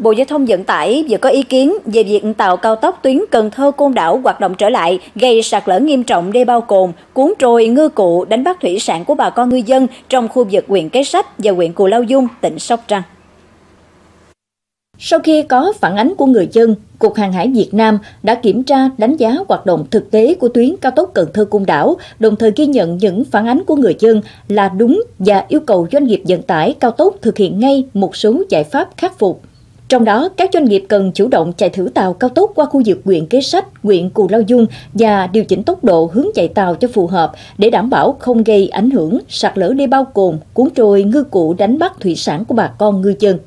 Bộ Giao thông Vận tải vừa có ý kiến về việc tàu cao tốc tuyến Cần Thơ Côn Đảo hoạt động trở lại, gây sạt lở nghiêm trọng đê bao cồn, cuốn trôi ngư cụ đánh bắt thủy sản của bà con ngư dân trong khu vực huyện Kế Sách và huyện Cù Lao Dung, tỉnh Sóc Trăng. Sau khi có phản ánh của người dân, Cục Hàng hải Việt Nam đã kiểm tra đánh giá hoạt động thực tế của tuyến cao tốc Cần Thơ Côn Đảo, đồng thời ghi nhận những phản ánh của người dân là đúng và yêu cầu doanh nghiệp vận tải cao tốc thực hiện ngay một số giải pháp khắc phục. Trong đó, các doanh nghiệp cần chủ động chạy thử tàu cao tốc qua khu vực huyện Kế Sách, huyện Cù Lao Dung và điều chỉnh tốc độ hướng chạy tàu cho phù hợp để đảm bảo không gây ảnh hưởng sạt lở đê bao cồn, cuốn trôi ngư cụ đánh bắt thủy sản của bà con ngư dân.